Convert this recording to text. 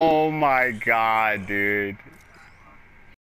Oh my god, dude.